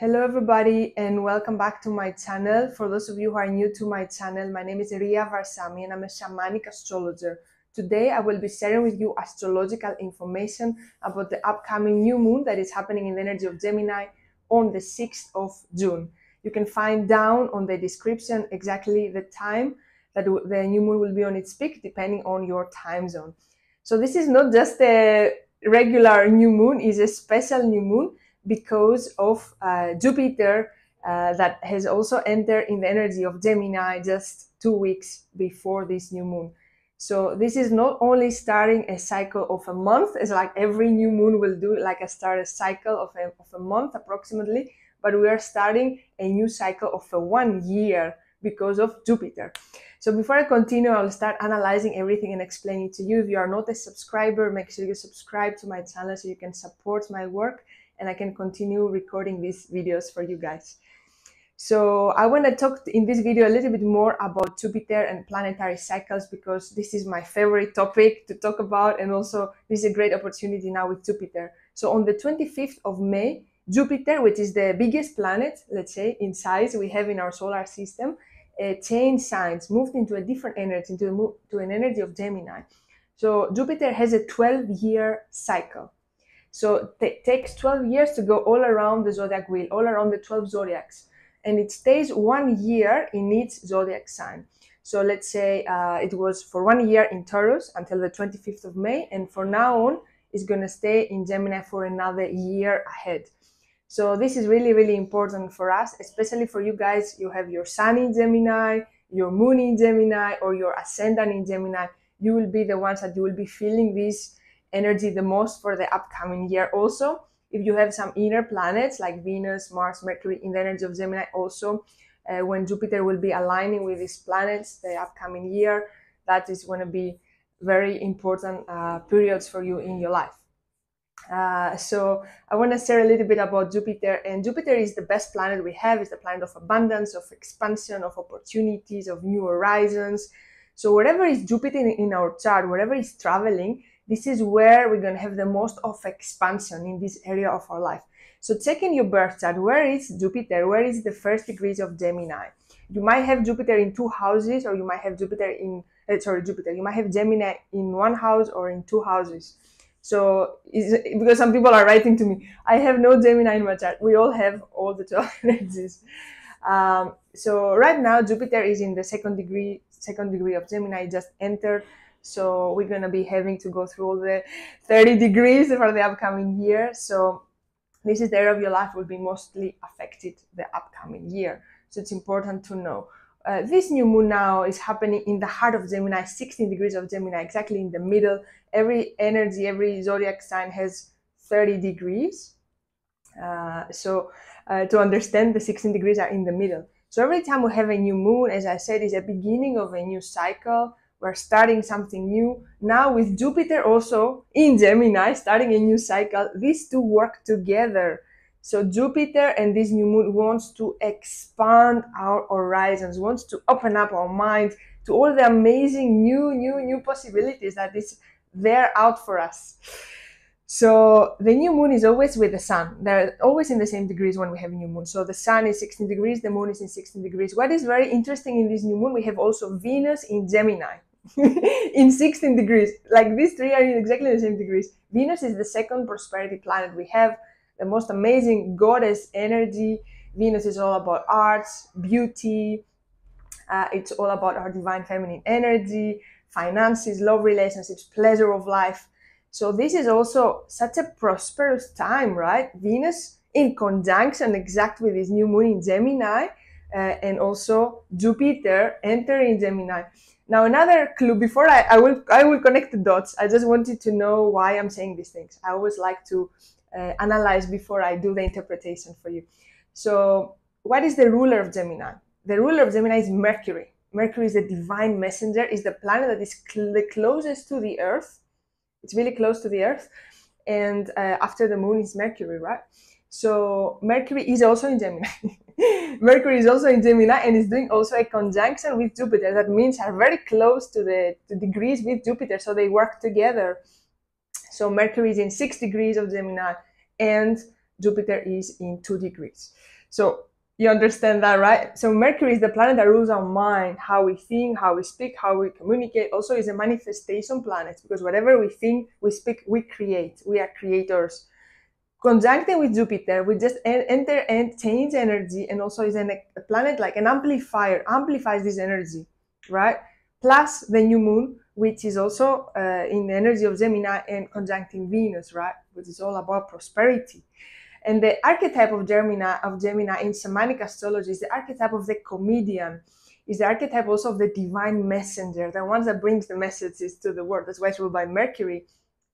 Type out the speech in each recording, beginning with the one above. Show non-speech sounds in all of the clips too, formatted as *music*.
Hello everybody and welcome back to my channel. For those of you who are new to my channel, my name is Ria Varsami and I'm a shamanic astrologer. Today I will be sharing with you astrological information about the upcoming new moon that is happening in the energy of Gemini on the 6th of June. You can find down on the description exactly the time that the new moon will be on its peak depending on your time zone. So this is not just a regular new moon, it's a special new moon because of uh, Jupiter uh, that has also entered in the energy of Gemini just two weeks before this new moon. So this is not only starting a cycle of a month, as like every new moon will do, like a start a cycle of a, of a month approximately, but we are starting a new cycle of a one year because of Jupiter. So before I continue, I'll start analyzing everything and explaining to you. If you are not a subscriber, make sure you subscribe to my channel so you can support my work and I can continue recording these videos for you guys. So I want to talk in this video a little bit more about Jupiter and planetary cycles because this is my favorite topic to talk about and also this is a great opportunity now with Jupiter. So on the 25th of May, Jupiter, which is the biggest planet, let's say, in size we have in our solar system, uh, changed signs, moved into a different energy, into a, to an energy of Gemini. So Jupiter has a 12 year cycle. So it takes 12 years to go all around the zodiac wheel, all around the 12 zodiacs. And it stays one year in each zodiac sign. So let's say uh, it was for one year in Taurus until the 25th of May. And for now on, it's going to stay in Gemini for another year ahead. So this is really, really important for us, especially for you guys. You have your sun in Gemini, your moon in Gemini, or your ascendant in Gemini. You will be the ones that you will be feeling this energy the most for the upcoming year. Also, if you have some inner planets like Venus, Mars, Mercury in the energy of Gemini, also uh, when Jupiter will be aligning with these planets the upcoming year, that is going to be very important uh, periods for you in your life. Uh, so I want to share a little bit about Jupiter. And Jupiter is the best planet we have. It's the planet of abundance, of expansion, of opportunities, of new horizons. So wherever is Jupiter in, our chart, wherever is traveling, this is where we're going to have the most of expansion in this area of our life. So check in your birth chart. Where is Jupiter? Where is the first degrees of Gemini? You might have Jupiter in two houses, or you might have Jupiter in, uh, sorry, Jupiter. You might have Gemini in one house or in two houses. So, because some people are writing to me, I have no Gemini in my chart. We all have all the 12 energies. Um, so right now, Jupiter is in the second degree, second degree of Gemini, just entered so we're going to be having to go through all the 30 degrees for the upcoming year. So this is the area of your life will be mostly affected the upcoming year. So it's important to know. Uh, this new moon now is happening in the heart of Gemini, 16 degrees of Gemini, exactly in the middle. Every energy, every zodiac sign has 30 degrees. Uh, so uh, to understand, the 16 degrees are in the middle. So every time we have a new moon, as I said, is a beginning of a new cycle we're starting something new. Now with Jupiter also in Gemini, starting a new cycle, these two work together. So Jupiter and this new moon wants to expand our horizons, wants to open up our mind to all the amazing new, new, new possibilities that is there out for us. So the new moon is always with the sun. They're always in the same degrees when we have a new moon. So the sun is 16 degrees, the moon is in 16 degrees. What is very interesting in this new moon, we have also Venus in Gemini. *laughs* in 16 degrees. Like these three are in exactly the same degrees. Venus is the second prosperity planet we have, the most amazing goddess energy. Venus is all about arts, beauty. Uh, it's all about our divine feminine energy, finances, love relationships, pleasure of life. So this is also such a prosperous time, right? Venus in conjunction exact with this new moon in Gemini, uh, and also Jupiter entering Gemini. Now, another clue before I, I will I will connect the dots. I just wanted to know why I'm saying these things. I always like to uh, analyze before I do the interpretation for you. So, what is the ruler of Gemini? The ruler of Gemini is Mercury. Mercury is the divine messenger, is the planet that is cl- the closest to the Earth. It's really close to the Earth, and uh, after the Moon is Mercury, right? So Mercury is also in Gemini. *laughs* *laughs* Mercury is also in Gemini and is doing also a conjunction with Jupiter. That means are very close to the to degrees with Jupiter, so they work together. So Mercury is in six degrees of Gemini, and Jupiter is in two degrees. So you understand that, right? So Mercury is the planet that rules our mind, how we think, how we speak, how we communicate. Also is a manifestation planet because whatever we think, we speak, we create. We are creators. Conjuncting with Jupiter, we just enter and change energy and also is an, a planet like an amplifier, amplifies this energy, right? Plus the new moon, which is also uh, in the energy of Gemini and conjuncting Venus, right? Which is all about prosperity. And the archetype of Gemini, of Gemini in shamanic astrology is the archetype of the comedian, is the archetype also of the divine messenger, the one that brings the messages to the world. That's why it's ruled by Mercury.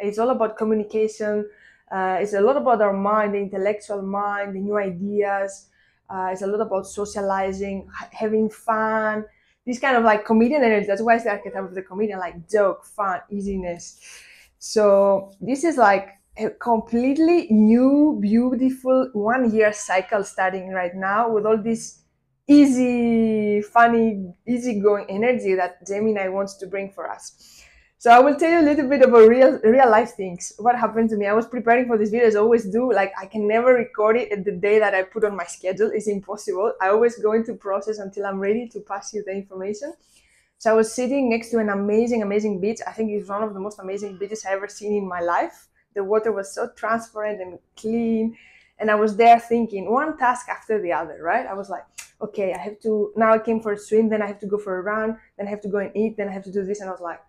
It's all about communication. Uh, it's a lot about our mind, the intellectual mind, the new ideas. Uh, it's a lot about socializing, having fun. This kind of like comedian energy. That's why it's the archetype of the comedian, like joke, fun, easiness. So this is like a completely new, beautiful one year cycle starting right now with all this easy, funny, easygoing energy that Gemini wants to bring for us. So I will tell you a little bit about real, real life things. What happened to me? I was preparing for this video as I always do. Like I can never record it at the day that I put on my schedule. It's impossible. I always go into process until I'm ready to pass you the information. So I was sitting next to an amazing, amazing beach. I think it's one of the most amazing beaches I ever seen in my life the water was so transparent and clean. And I was there thinking one task after the other, right? I was like, okay, I have to, now I came for a swim, then I have to go for a run, then I have to go and eat, then I have to do this. And I was like,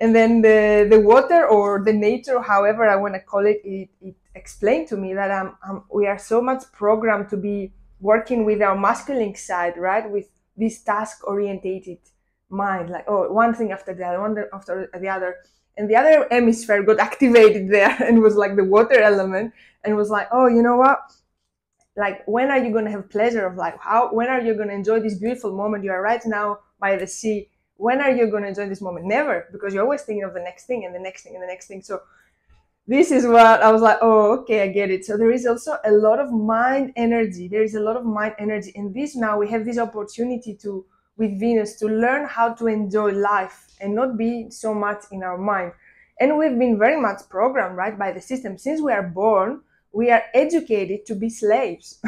and then the, the water or the nature, however I want to call it, it, it explained to me that I'm, I'm, we are so much programmed to be working with our masculine side, right? With this task orientated mind, like, oh, one thing after the other, one after the other. And the other hemisphere got activated there *laughs* and was like the water element and was like oh you know what? Like when are you going to have pleasure of life? How when are you going to enjoy this beautiful moment you are right now by the sea when are you going to enjoy this moment? Never because you're always thinking of the next thing and the next thing and the next thing. So this is what i was like oh okay i get it. So there is also a lot of mind energy. There is a lot of mind energy and this. Now we have this opportunity to with venus to learn how to enjoy life and not be so much in our mind. And we've been very much programmed, right, by the system. Since we are born, we are educated to be slaves.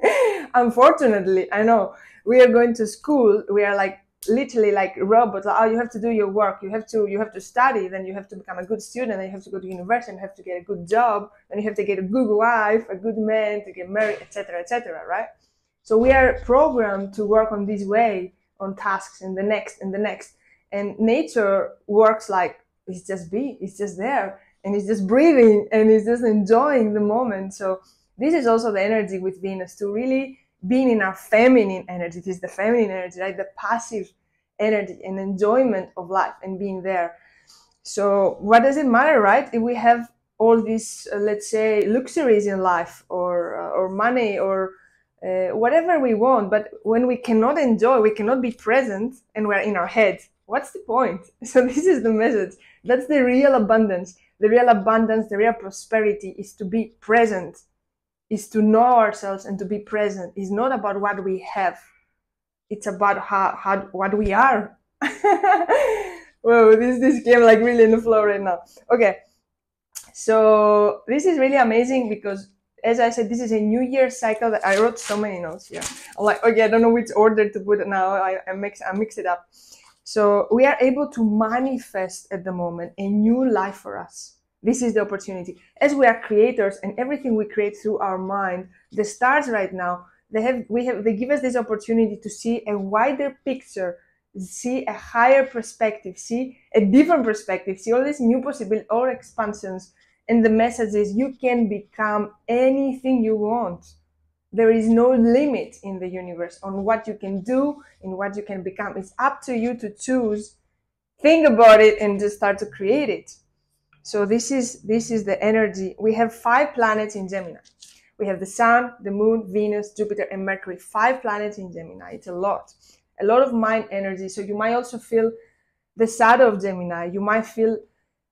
*laughs* Unfortunately, I know. We are going to school, we are like literally like robots. Oh, you have to do your work. You have to you have to study. Then you have to become a good student. Then you have to go to university. And have to get a good job. Then you have to get a good wife, a good man, to get married, etc., etc. right? So we are programmed to work on this way on tasks and the next and the next and nature works like it's just be it's just there and it's just breathing and it's just enjoying the moment so this is also the energy with venus to really being in our feminine energy it is the feminine energy right the passive energy and enjoyment of life and being there so what does it matter right if we have all these uh, let's say luxuries in life or uh, or money or uh, whatever we want but when we cannot enjoy we cannot be present and we're in our head what's the point? *laughs* So this is the message. That's the real abundance. The real abundance, the real prosperity is to be present, is to know ourselves and to be present. It's not about what we have. It's about how, how what we are. *laughs* Whoa, this this came like really in the flow right now. Okay. So this is really amazing because as I said, this is a new year cycle that I wrote so many notes here. I'm like, okay, I don't know which order to put now. I, I mix I mix it up. So we are able to manifest at the moment a new life for us. This is the opportunity. As we are creators and everything we create through our mind, the stars right now, they have, we have, they give us this opportunity to see a wider picture, see a higher perspective, see a different perspective, see all these new possibilities or expansions. And the message is you can become anything you want there is no limit in the universe on what you can do and what you can become. It's up to you to choose, think about it, and just start to create it. So this is this is the energy. We have five planets in Gemini. We have the Sun, the Moon, Venus, Jupiter, and Mercury. Five planets in Gemini. It's a lot. A lot of mind energy. So you might also feel the shadow of Gemini. You might feel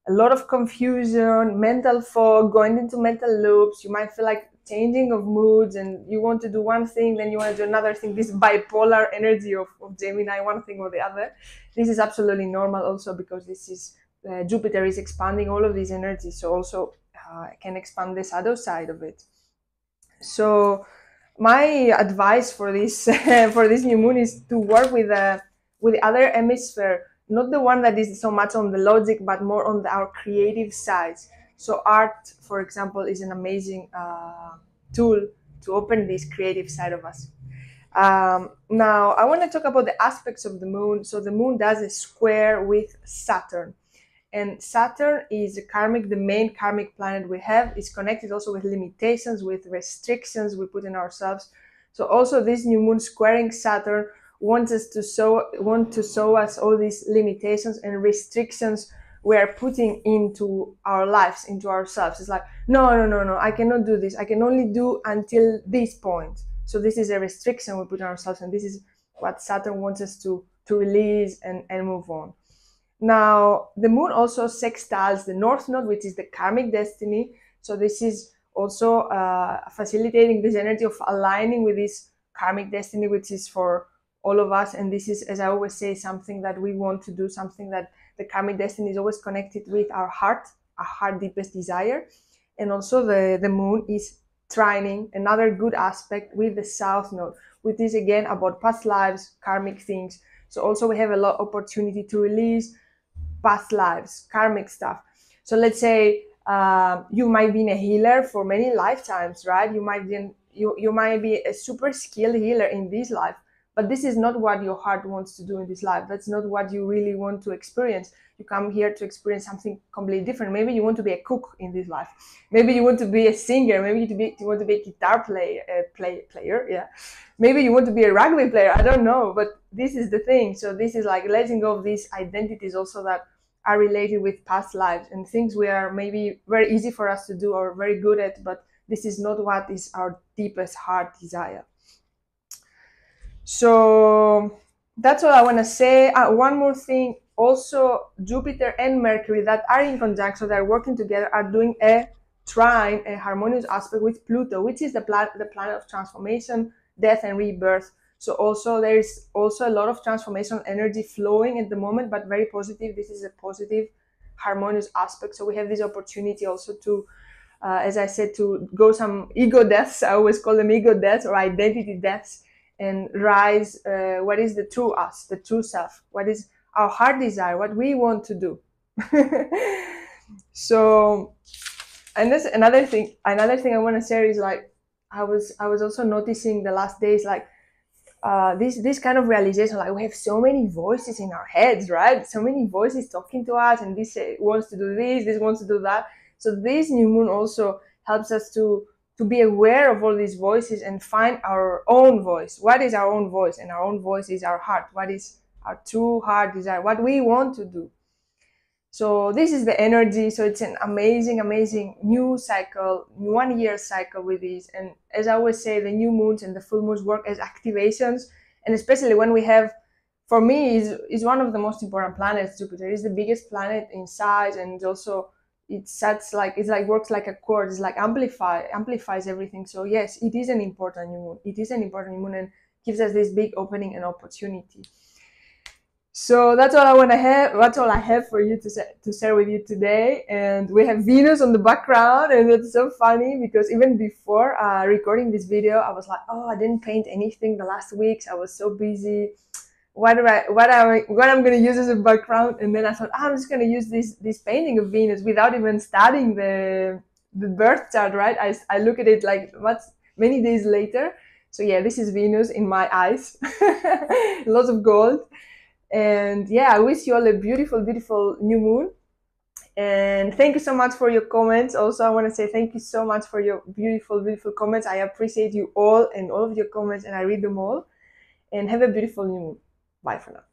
a lot of confusion, mental fog, going into mental loops. You might feel like changing of moods and you want to do one thing then you want to do another thing this bipolar energy of, of gemini one thing or the other this is absolutely normal also because this is uh, jupiter is expanding all of these energies so also uh, can expand the shadow side of it So my advice for this *laughs* for this new moon is to work with the with the other hemisphere, not the one that is so much on the logic, but more on the, our creative sides. So art, for example, is an amazing uh, tool to open this creative side of us. Um, now, I want to talk about the aspects of the moon. So the moon does a square with Saturn. And Saturn is karmic, the main karmic planet we have, is connected also with limitations, with restrictions we put in ourselves. So also this new moon squaring Saturn wants us to show want to show us all these limitations and restrictions we are putting into our lives, into ourselves. It's like, no, no, no, no, I cannot do this. I can only do until this point. So this is a restriction we put on ourselves, and this is what Saturn wants us to to release and, and move on. Now, the moon also sextiles the North Node, which is the karmic destiny. So this is also uh, facilitating this energy of aligning with this karmic destiny, which is for all of us. And this is, as I always say, something that we want to do, something that the karmic destiny is always connected with our heart, our heart deepest desire. And also the, the moon is trining, another good aspect with the South Node, which is again about past lives, karmic things. So also we have a lot of opportunity to release past lives, karmic stuff. So let's say uh, you might be a healer for many lifetimes, right? You might be you you might be a super skilled healer in this life, but this is not what your heart wants to do in this life. That's not what you really want to experience. You come here to experience something completely different. Maybe you want to be a cook in this life. Maybe you want to be a singer. Maybe you, be, you want to be a guitar player, uh, play, player. Yeah. Maybe you want to be a rugby player. I don't know. But this is the thing. So this is like letting go of these identities also that are related with past lives and things we are maybe very easy for us to do or very good at, but this is not what is our deepest heart desire. So that's all I want to say. Uh, one more thing. Also, Jupiter and Mercury that are in conjunction, that are working together, are doing a trine, a harmonious aspect with Pluto, which is the, planet, the planet of transformation, death, and rebirth. So also there is also a lot of transformational energy flowing at the moment, but very positive. This is a positive, harmonious aspect. So we have this opportunity also to, uh, as I said, to go some ego deaths. I always call them ego deaths or identity deaths and rise uh, what is the true us, the true self, what is our heart desire, what we want to do. *laughs* so, and this another thing. Another thing I want to share is like I was I was also noticing the last days like uh, this this kind of realization like we have so many voices in our heads right so many voices talking to us and this uh, wants to do this this wants to do that so this new moon also helps us to to be aware of all these voices and find our own voice. What is our own voice? And our own voice is our heart. What is our true heart desire? What we want to do. So this is the energy. So it's an amazing, amazing new cycle, one year cycle with this. And as I always say, the new moons and the full moons work as activations. And especially when we have, for me, is is one of the most important planets. Jupiter is the biggest planet in size and also it sets like it's like works like a chord it's like amplify amplifies everything. So yes it is an important new moon. It is an important new moon and gives us this big opening and opportunity. So that's all i want to have that's all i have for you to, to share with you today. And we have venus on the background and it's so funny because even before uh, recording this video i was like oh i didn't paint anything the last weeks. I was so busy what am I, what I, what I'm going to use as a background? And then I thought, oh, I'm just going to use this, this painting of Venus without even studying the, the birth chart, right? I, I look at it like what's many days later. So yeah, this is Venus in my eyes, *laughs* lots of gold. And yeah, I wish you all a beautiful, beautiful new moon. And thank you so much for your comments. Also, I want to say thank you so much for your beautiful, beautiful comments. I appreciate you all and all of your comments, and I read them all. And have a beautiful new moon. Bye for now.